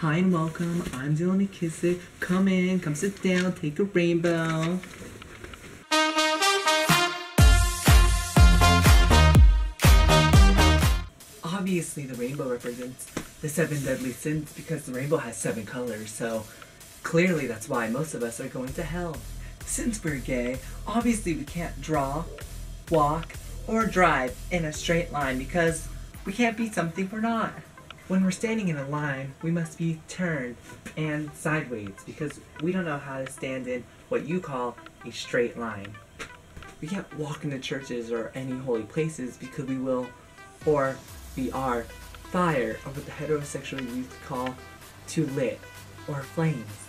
Hi and welcome. I'm Dylan McKissick. Come in, come sit down, take a rainbow. Obviously, the rainbow represents the seven deadly sins because the rainbow has seven colors, so clearly that's why most of us are going to hell. Since we're gay, obviously we can't draw, walk, or drive in a straight line because we can't be something we're not. When we're standing in a line, we must be turned and sideways because we don't know how to stand in what you call a straight line. We can't walk into churches or any holy places because we will, or we are, fire of what the heterosexual youth call too lit or flames.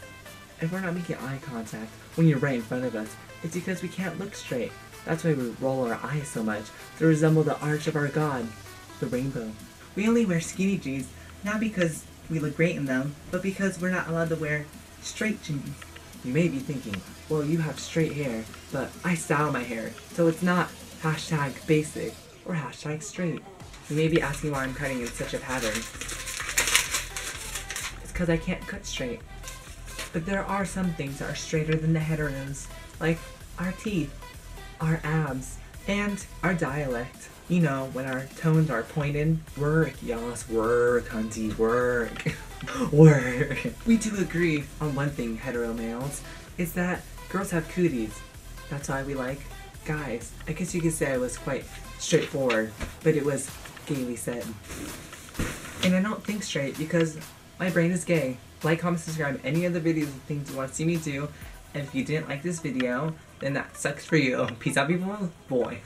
If we're not making eye contact when you're right in front of us, it's because we can't look straight. That's why we roll our eyes so much to resemble the arch of our god, the rainbow. We only wear skinny jeans, not because we look great in them, but because we're not allowed to wear straight jeans. You may be thinking, well, you have straight hair, but I style my hair, so it's not hashtag basic or hashtag straight. You may be asking why I'm cutting in such a pattern. It's because I can't cut straight. But there are some things that are straighter than the heteros, like our teeth, our abs, and our dialect. You know, when our tones are pointed, work, yas, work, hunty, work, work. We do agree on one thing, hetero males, is that girls have cooties. That's why we like guys. I guess you could say I was quite straightforward, but it was gaily said. And I don't think straight because my brain is gay. Like, comment, subscribe any of the videos and things you want to see me do. If you didn't like this video, then that sucks for you. Peace out, people. Boy.